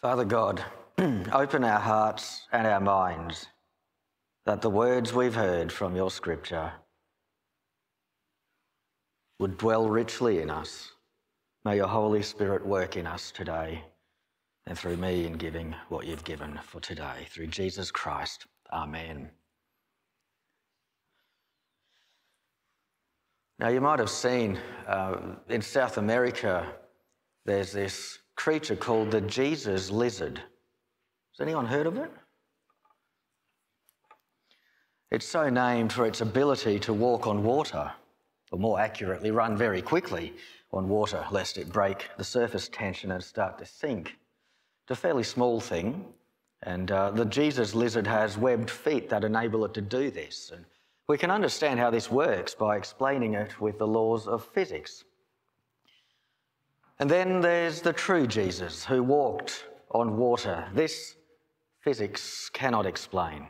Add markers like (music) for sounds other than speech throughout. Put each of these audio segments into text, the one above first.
Father God, (clears throat) open our hearts and our minds that the words we've heard from your scripture would dwell richly in us. May your Holy Spirit work in us today and through me in giving what you've given for today. Through Jesus Christ. Amen. Now, you might have seen uh, in South America, there's this creature called the Jesus lizard. Has anyone heard of it? It's so named for its ability to walk on water, or more accurately, run very quickly on water, lest it break the surface tension and start to sink. It's a fairly small thing, and uh, the Jesus lizard has webbed feet that enable it to do this. And we can understand how this works by explaining it with the laws of physics. And then there's the true Jesus who walked on water. This physics cannot explain.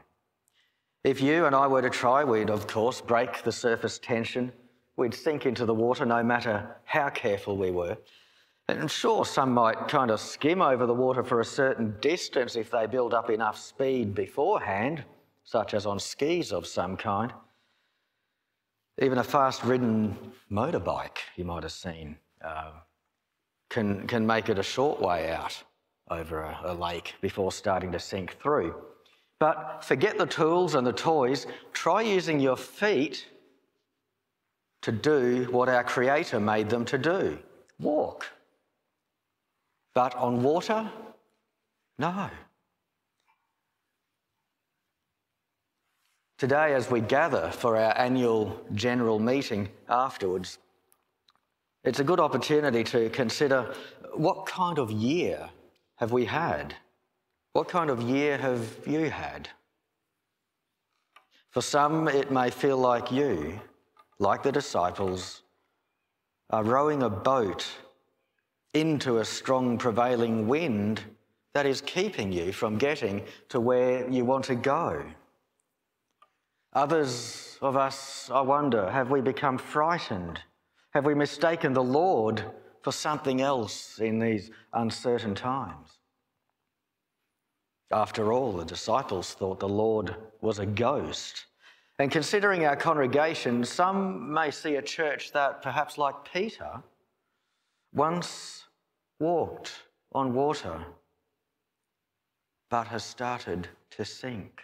If you and I were to try, we'd of course break the surface tension. We'd sink into the water no matter how careful we were. And sure, some might kind of skim over the water for a certain distance if they build up enough speed beforehand, such as on skis of some kind. Even a fast ridden motorbike, you might have seen, uh, can, can make it a short way out over a, a lake before starting to sink through. But forget the tools and the toys. Try using your feet to do what our Creator made them to do walk. But on water? No. Today, as we gather for our annual general meeting afterwards, it's a good opportunity to consider what kind of year have we had? What kind of year have you had? For some, it may feel like you, like the disciples, are rowing a boat into a strong prevailing wind that is keeping you from getting to where you want to go. Others of us, I wonder, have we become frightened? Have we mistaken the Lord for something else in these uncertain times? After all, the disciples thought the Lord was a ghost. And considering our congregation, some may see a church that, perhaps like Peter, once walked on water, but has started to sink.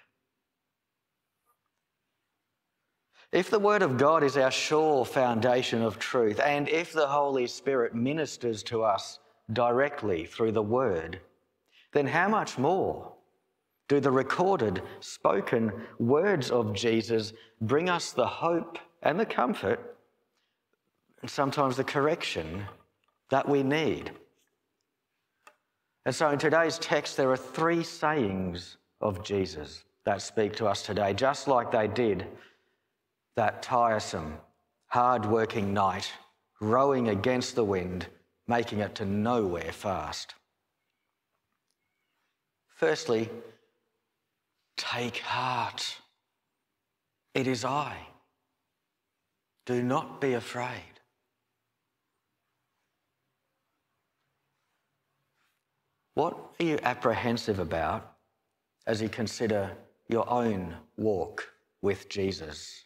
If the Word of God is our sure foundation of truth, and if the Holy Spirit ministers to us directly through the Word, then how much more do the recorded, spoken words of Jesus bring us the hope and the comfort, and sometimes the correction that we need? And so in today's text, there are three sayings of Jesus that speak to us today, just like they did that tiresome, hard working night, rowing against the wind, making it to nowhere fast. Firstly, take heart. It is I. Do not be afraid. What are you apprehensive about as you consider your own walk with Jesus?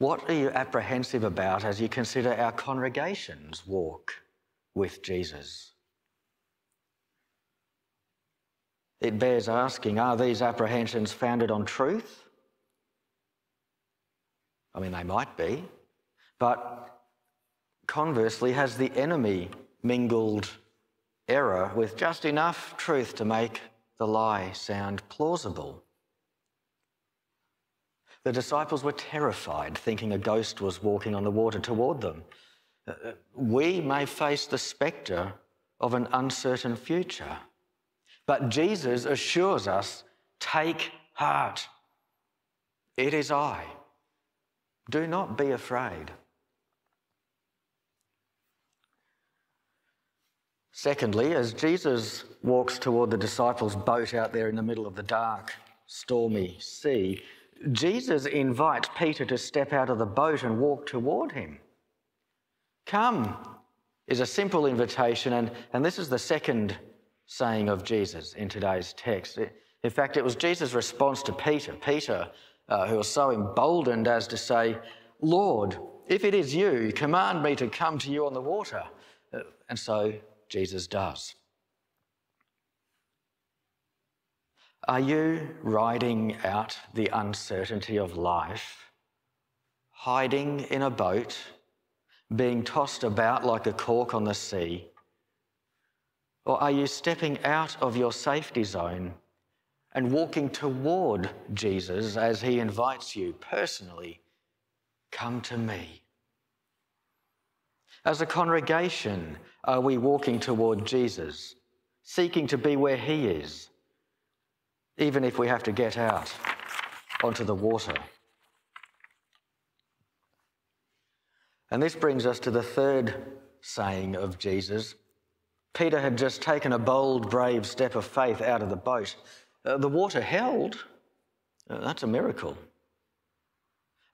What are you apprehensive about as you consider our congregation's walk with Jesus? It bears asking are these apprehensions founded on truth? I mean, they might be, but conversely, has the enemy mingled error with just enough truth to make the lie sound plausible? The disciples were terrified, thinking a ghost was walking on the water toward them. Uh, uh, we may face the spectre of an uncertain future, but Jesus assures us take heart. It is I. Do not be afraid. Secondly, as Jesus walks toward the disciples' boat out there in the middle of the dark, stormy sea, Jesus invites Peter to step out of the boat and walk toward him. Come, is a simple invitation, and, and this is the second saying of Jesus in today's text. In fact, it was Jesus' response to Peter. Peter, uh, who was so emboldened as to say, Lord, if it is you, command me to come to you on the water. Uh, and so Jesus does. Are you riding out the uncertainty of life, hiding in a boat, being tossed about like a cork on the sea? Or are you stepping out of your safety zone and walking toward Jesus as he invites you personally come to me? As a congregation, are we walking toward Jesus, seeking to be where he is? Even if we have to get out onto the water. And this brings us to the third saying of Jesus. Peter had just taken a bold, brave step of faith out of the boat. Uh, the water held. Uh, that's a miracle.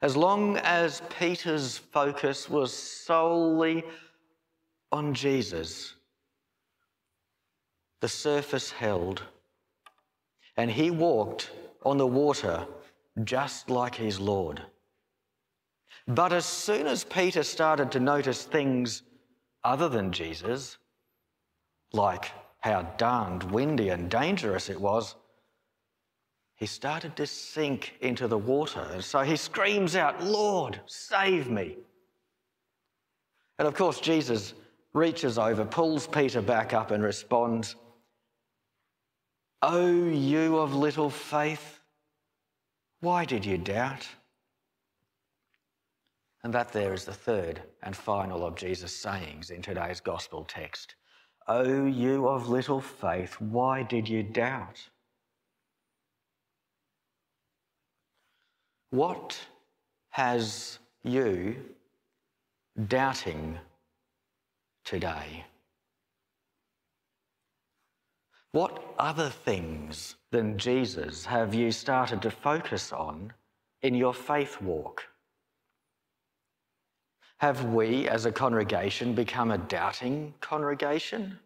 As long as Peter's focus was solely on Jesus, the surface held and he walked on the water just like his Lord. But as soon as Peter started to notice things other than Jesus, like how darned windy and dangerous it was, he started to sink into the water. And so he screams out, Lord, save me. And of course, Jesus reaches over, pulls Peter back up, and responds, O oh, you of little faith, why did you doubt? And that there is the third and final of Jesus' sayings in today's gospel text. O oh, you of little faith, why did you doubt? What has you doubting today? What other things than Jesus have you started to focus on in your faith walk? Have we as a congregation become a doubting congregation?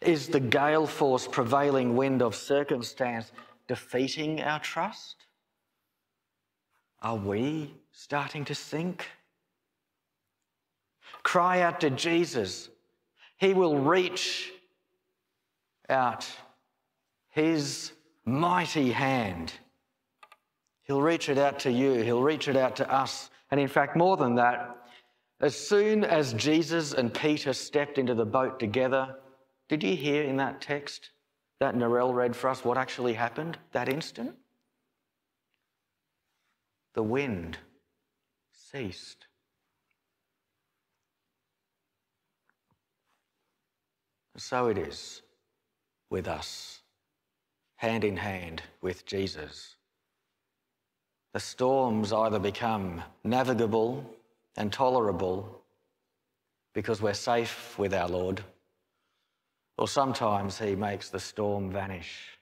Is the gale force prevailing wind of circumstance defeating our trust? Are we starting to sink? Cry out to Jesus. He will reach out his mighty hand. He'll reach it out to you, he'll reach it out to us. And in fact, more than that, as soon as Jesus and Peter stepped into the boat together, did you hear in that text that Narelle read for us what actually happened that instant? The wind ceased. So it is with us, hand in hand with Jesus. The storms either become navigable and tolerable because we're safe with our Lord, or sometimes He makes the storm vanish.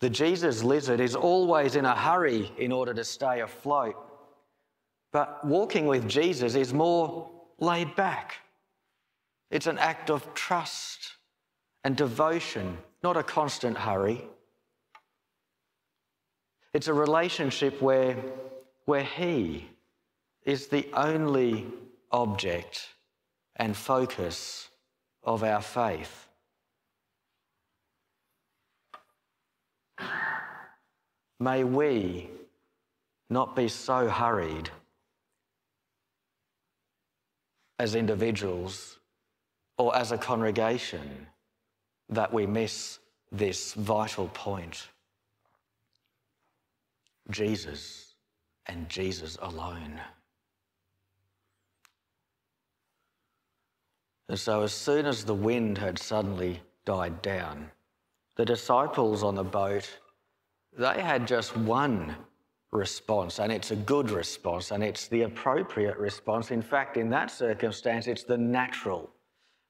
The Jesus lizard is always in a hurry in order to stay afloat. But walking with Jesus is more laid back. It's an act of trust and devotion, not a constant hurry. It's a relationship where, where He is the only object and focus of our faith. May we not be so hurried as individuals or as a congregation that we miss this vital point Jesus and Jesus alone. And so, as soon as the wind had suddenly died down, the disciples on the boat, they had just one response, and it's a good response, and it's the appropriate response. In fact, in that circumstance, it's the natural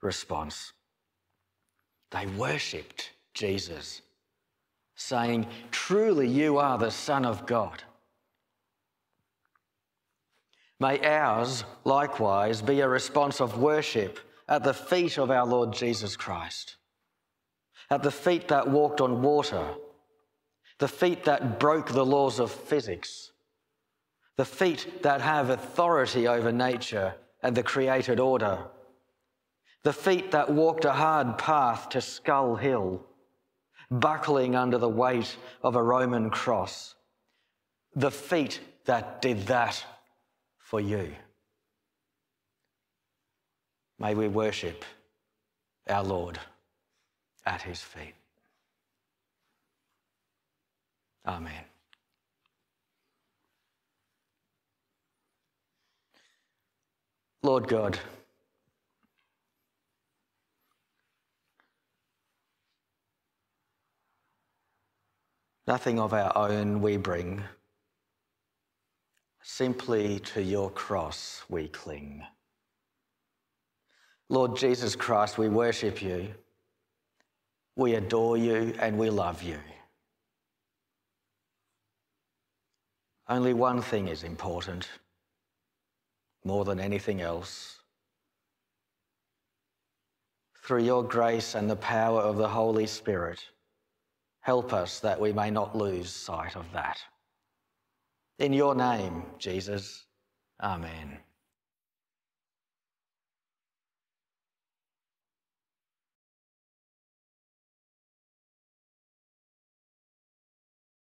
response. They worshipped Jesus, saying, Truly, you are the Son of God. May ours likewise be a response of worship at the feet of our Lord Jesus Christ, at the feet that walked on water, the feet that broke the laws of physics, the feet that have authority over nature and the created order, the feet that walked a hard path to Skull Hill, buckling under the weight of a Roman cross, the feet that did that for you. May we worship our Lord at his feet. Amen. Lord God, nothing of our own we bring, simply to your cross we cling. Lord Jesus Christ, we worship you, we adore you, and we love you. Only one thing is important more than anything else. Through your grace and the power of the Holy Spirit, help us that we may not lose sight of that. In your name, Jesus, Amen.